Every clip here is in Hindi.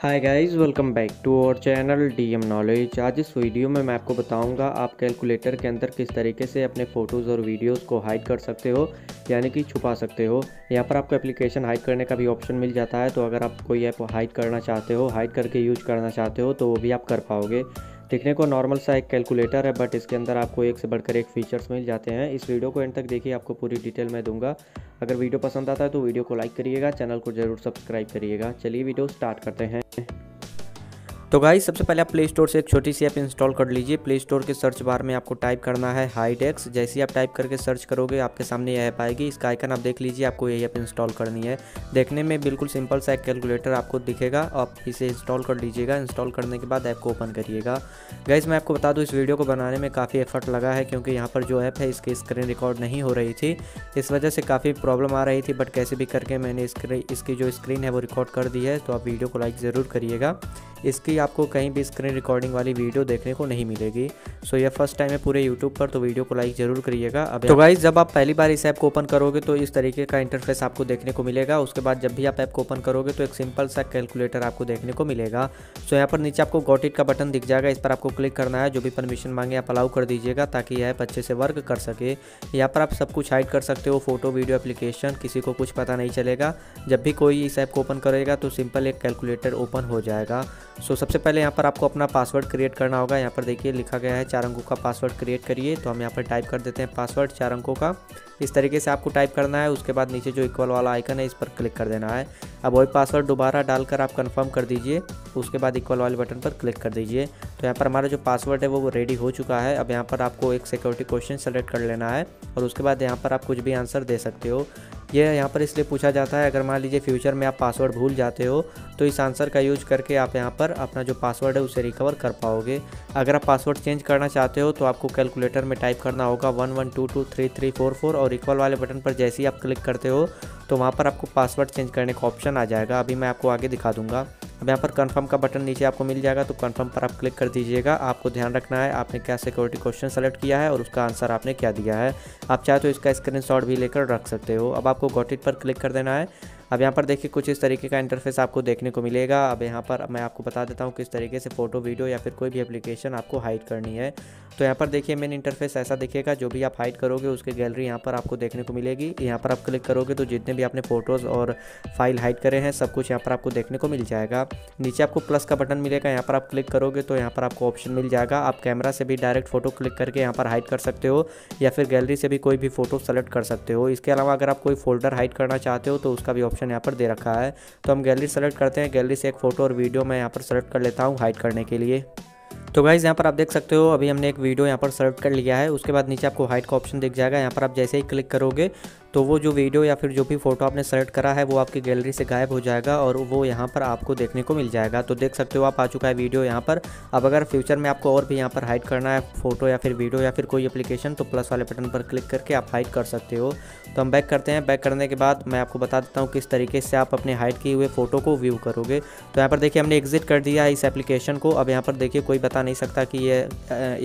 Hi guys welcome back to our channel DM knowledge आज इस वीडियो में मैं आपको बताऊँगा आप कैलकुलेटर के अंदर किस तरीके से अपने फ़ोटोज़ और वीडियोस को हाइड कर सकते हो, यानी कि छुपा सकते हो। यहाँ पर आपको एप्लीकेशन हाइड करने का भी ऑप्शन मिल जाता है तो अगर आप कोई ऐप हाइड करना चाहते हो हाइड करके यूज़ करना चाहते हो तो वो भी आप कर पाओगे। देखने को नॉर्मल सा एक कैलकुलेटर है बट इसके अंदर आपको एक से बढ़कर एक फीचर्स मिल जाते हैं। इस वीडियो को एंड तक देखिए, आपको पूरी डिटेल मैं दूँगा। अगर वीडियो पसंद आता है तो वीडियो को लाइक करिएगा चैनल को ज़रूर सब्सक्राइब करिएगा। चलिए वीडियो स्टार्ट करते हैं। तो गाइस सबसे पहले आप प्ले स्टोर से एक छोटी सी ऐप इंस्टॉल कर लीजिए। प्ले स्टोर के सर्च बार में आपको टाइप करना है हाइडेक्स जैसे ही आप टाइप करके सर्च करोगे, आपके सामने यह ऐप आएगी। इसका आइकन आप देख लीजिए, आपको यही ऐप इंस्टॉल करनी है। देखने में बिल्कुल सिंपल सा एक कैलकुलेटर आपको दिखेगा। आप इसे इंस्टॉल कर लीजिएगा। इंस्टॉल करने के बाद ऐप को ओपन करिएगा। गाइज़ मैं आपको बता दूँ, इस वीडियो को बनाने में काफ़ी एफर्ट लगा है, क्योंकि यहाँ पर जो ऐप है, इसकी स्क्रीन रिकॉर्ड नहीं हो रही थी। इस वजह से काफ़ी प्रॉब्लम आ रही थी बट कैसे भी करके मैंने इसकी जो स्क्रीन है, वो रिकॉर्ड कर दी है। तो आप वीडियो को लाइक ज़रूर करिएगा। इसकी आपको कहीं भी स्क्रीन रिकॉर्डिंग वाली वीडियो देखने को नहीं मिलेगी। सो यह फ़र्स्ट टाइम है पूरे यूट्यूब पर तो वीडियो को लाइक ज़रूर करिएगा। अब तो गाइज़ जब आप पहली बार इस ऐप को ओपन करोगे तो इस तरीके का इंटरफेस आपको देखने को मिलेगा। उसके बाद जब भी आप ऐप को ओपन करोगे तो एक सिंपल सा कैलकुलेटर आपको देखने को मिलेगा। सो यहाँ पर नीचे आपको गोटिट का बटन दिख जाएगा। इस पर आपको क्लिक करना है। जो भी परमिशन मांगे आप अलाउ कर दीजिएगा ताकि यह ऐप अच्छे से वर्क कर सके। यहाँ पर आप सब कुछ हाइड कर सकते हो। फ़ोटो वीडियो एप्लीकेशन किसी को कुछ पता नहीं चलेगा। जब भी कोई इस ऐप को ओपन करेगा तो सिंपल एक कैलकुलेटर ओपन हो जाएगा। सो सबसे पहले यहाँ पर आपको अपना पासवर्ड क्रिएट करना होगा। यहाँ पर देखिए लिखा गया है, चार अंकों का पासवर्ड क्रिएट करिए। तो हम यहाँ पर टाइप कर देते हैं पासवर्ड चार अंकों का। इस तरीके से आपको टाइप करना है। उसके बाद नीचे जो इक्वल वाला आइकन है, इस पर क्लिक कर देना है। अब वही पासवर्ड दोबारा डालकर आप कंफर्म कर दीजिए। उसके बाद इक्वल वाले बटन पर क्लिक कर दीजिए। तो यहाँ पर हमारा जो पासवर्ड है, वो रेडी हो चुका है। अब यहाँ पर आपको एक सिक्योरिटी क्वेश्चन सेलेक्ट कर लेना है। और उसके बाद यहाँ पर आप कुछ भी आंसर दे सकते हो। ये यहाँ पर इसलिए पूछा जाता है, अगर मान लीजिए फ्यूचर में आप पासवर्ड भूल जाते हो तो इस आंसर का यूज़ करके आप यहाँ पर अपना जो पासवर्ड है उसे रिकवर कर पाओगे। अगर आप पासवर्ड चेंज करना चाहते हो तो आपको कैलकुलेटर में टाइप करना होगा one one two two three three four four और इक्वल वाले बटन पर जैसे ही आप क्लिक करते हो तो वहाँ पर आपको पासवर्ड चेंज करने का ऑप्शन आ जाएगा। अभी मैं आपको आगे दिखा दूँगा। अब यहाँ पर कन्फर्म का बटन नीचे आपको मिल जाएगा तो कन्फर्म पर आप क्लिक कर दीजिएगा। आपको ध्यान रखना है, आपने क्या सिक्योरिटी क्वेश्चन सेलेक्ट किया है और उसका आंसर आपने क्या दिया है। आप चाहे तो इसका स्क्रीन भी लेकर रख सकते हो। अब आपको गोटिट पर क्लिक कर देना है। अब यहाँ पर देखिए कुछ इस तरीके का इंटरफेस आपको देखने को मिलेगा। अब यहाँ पर मैं आपको बता देता हूँ किस तरीके से फ़ोटो वीडियो या फिर कोई भी एप्लीकेशन आपको हाइड करनी है। तो यहाँ पर देखिए मेन इंटरफेस ऐसा दिखेगा, जो भी आप हाइड करोगे उसकी गैलरी यहाँ पर आपको देखने को मिलेगी। यहाँ पर आप क्लिक करोगे तो जितने भी आपने फ़ोटोज़ और फ़ाइल हाइड करे हैं, सब कुछ यहाँ पर आपको देखने को मिल जाएगा। नीचे आपको प्लस का बटन मिलेगा, यहाँ पर आप क्लिक करोगे तो यहाँ पर आपको ऑप्शन मिल जाएगा। आप कैमरा से भी डायरेक्ट फ़ोटो क्लिक करके यहाँ पर हाइड कर सकते हो, या फिर गैलरी से भी कोई भी फ़ोटो सेलेक्ट कर सकते हो। इसके अलावा अगर आप कोई फोल्डर हाइड करना चाहते हो तो उसका भी ऑप्शन यहाँ पर दे रखा है। तो हम गैलरी सेलेक्ट करते हैं। गैलरी से एक फ़ोटो और वीडियो मैं यहाँ पर सेलेक्ट कर लेता हूँ हाइड करने के लिए। तो गाइज़ यहाँ पर आप देख सकते हो, अभी हमने एक वीडियो यहाँ पर सेलेक्ट कर लिया है। उसके बाद नीचे आपको हाइट का ऑप्शन दिख जाएगा। यहाँ पर आप जैसे ही क्लिक करोगे तो वो जो वीडियो या फिर जो भी फ़ोटो आपने सेलेक्ट करा है, वो आपकी गैलरी से गायब हो जाएगा और वो यहाँ पर आपको देखने को मिल जाएगा। तो देख सकते हो, आप आ चुका है वीडियो यहाँ पर। अब अगर फ्यूचर में आपको और भी यहाँ पर हाइड करना है फ़ोटो या फिर वीडियो या फिर कोई एप्लीकेशन तो प्लस वाले बटन पर क्लिक करके आप हाइड कर सकते हो। तो हम बैक करते हैं। बैक करने के बाद मैं आपको बता देता हूँ किस तरीके से आप अपने हाइड किए हुए फ़ोटो को व्यू करोगे। तो यहाँ पर देखिए, हमने एग्जिट कर दिया है इस एप्लीकेशन को। अब यहाँ पर देखिए, कोई बता नहीं सकता कि ये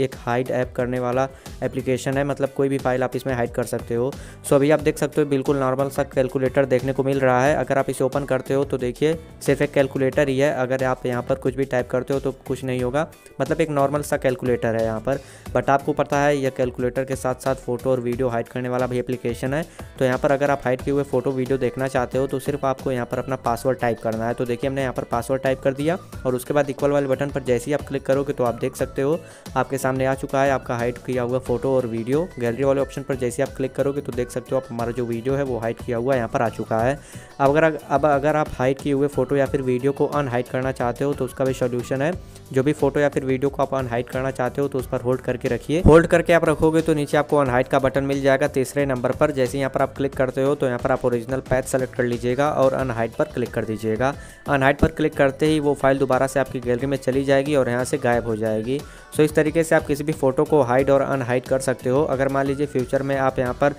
एक हाइड ऐप करने वाला एप्लीकेशन है। मतलब कोई भी फ़ाइल आप इसमें हाइड कर सकते हो। सो अभी आप देख सकते हो, बिल्कुल नॉर्मल सा कैलकुलेटर देखने को मिल रहा है। अगर आप इसे ओपन करते हो तो देखिए, सिर्फ़ एक कैलकुलेटर ही है। अगर आप यहाँ पर कुछ भी टाइप करते हो तो कुछ नहीं होगा। मतलब एक नॉर्मल सा कैलकुलेटर है यहाँ पर। बट आपको पता है यह कैलकुलेटर के साथ साथ फ़ोटो और वीडियो हाइड करने वाला भी एप्लीकेशन है। तो यहाँ पर अगर आप हाइड किए हुए फ़ोटो वीडियो देखना चाहते हो तो सिर्फ़ आपको यहाँ पर अपना पासवर्ड टाइप करना है। तो देखिए, हमने यहाँ पर पासवर्ड टाइप कर दिया और उसके बाद इक्वल वाले बटन पर जैसे ही आप क्लिक करोगे तो आप देख सकते हो। आपके सामने आ चुका है, आपका हाइट किया हुआ फ़ोटो और वीडियो गैलरी वाले ऑप्शन पर जैसे आप क्लिक करोगे तो देख सकते हो आप हमारा जो वीडियो है वो हाइड किया हुआ यहाँ पर आ चुका है। अब अगर अब अगर आप हाइड किए हुए फ़ोटो या फिर वीडियो को अनहाइड करना चाहते हो तो उसका भी सोल्यूशन है। जो भी फ़ोटो या फिर वीडियो को आप अनहाइड करना चाहते हो तो उस पर होल्ड करके रखिए। होल्ड करके आप रखोगे तो नीचे आपको अनहाइड का बटन मिल जाएगा तीसरे नंबर पर। जैसे यहाँ पर आप क्लिक करते हो तो यहाँ पर आप ओरिजिनल पैथ सेलेक्ट कर लीजिएगा और अनहाइड पर क्लिक कर दीजिएगा। अनहाइट पर क्लिक करते ही वो फ़ाइल दोबारा से आपकी गैलरी में चली जाएगी और यहाँ से गायब हो जाएगी। सो इस तरीके से आप किसी भी फ़ोटो को हाइड और अनहाइड कर सकते हो। अगर मान लीजिए फ्यूचर में आप यहाँ पर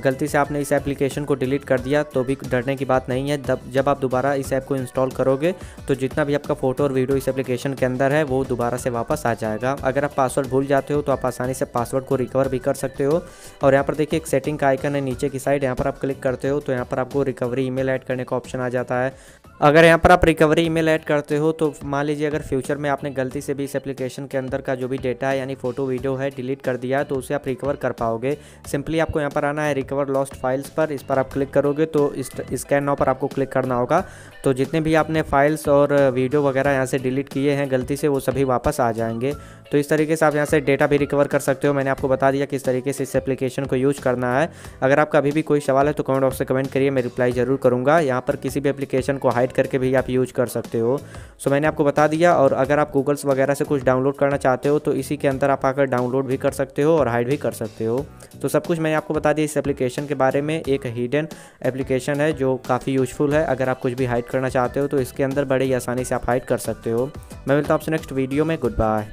गलती से आपने इस एप्लीकेशन को डिलीट कर दिया तो भी डरने की बात नहीं है। जब आप दोबारा इस ऐप को इंस्टॉल करोगे तो जितना भी आपका फ़ोटो और वीडियो इस एप्लीकेशन के अंदर है, वो दोबारा से वापस आ जाएगा। अगर आप पासवर्ड भूल जाते हो तो आप आसानी से पासवर्ड को रिकवर भी कर सकते हो। और यहाँ पर देखिए, एक सेटिंग का आइकन है नीचे की साइड यहाँ पर आप क्लिक करते हो तो यहाँ पर आपको रिकवरी ईमेल ऐड करने का ऑप्शन आ जाता है। अगर यहाँ पर आप रिकवरी ईमेल ऐड करते हो तो मान लीजिए अगर फ्यूचर में आपने गलती से भी इस एप्लीकेशन के अंदर का जो भी डेटा है, यानी फ़ोटो वीडियो है डिलीट कर दिया तो उसे आप रिकवर कर पाओगे। सिंपली आपको यहाँ पर आना है रिकवर लॉस्ट फाइल्स पर, इस पर आप क्लिक करोगे तो इस स्कैन नाउ पर आपको क्लिक करना होगा। तो जितने भी आपने फाइल्स और वीडियो वगैरह यहाँ से डिलीट किए हैं, गलती से वो सभी वापस आ जाएँगे। तो इस तरीके से आप यहाँ से डेटा भी रिकवर कर सकते हो। मैंने आपको बता दिया किस तरीके से इस एप्लीकेशन को यूज़ करना है। अगर आपका अभी भी कोई सवाल है तो कमेंट बॉक्स से कमेंट करिए, मैं रिप्लाई ज़रूर करूँगा। यहाँ पर किसी भी एप्लीकेशन को हाइड करके भी आप यूज़ कर सकते हो। सो मैंने आपको बता दिया और अगर आप गूगल्स वगैरह से कुछ डाउनलोड करना चाहते हो तो इसी के अंदर आप आकर डाउनलोड भी कर सकते हो और हाइड भी कर सकते हो। तो सब कुछ मैंने आपको बता दिया इस एप्लीकेशन के बारे में। एक हिडन एप्लीकेशन है जो काफ़ी यूजफुल है। अगर आप कुछ भी हाइड करना चाहते हो तो इसके अंदर बड़े ही आसानी से आप हाइड कर सकते हो। मैं मिलता हूँ आपसे नेक्स्ट वीडियो में। Good bye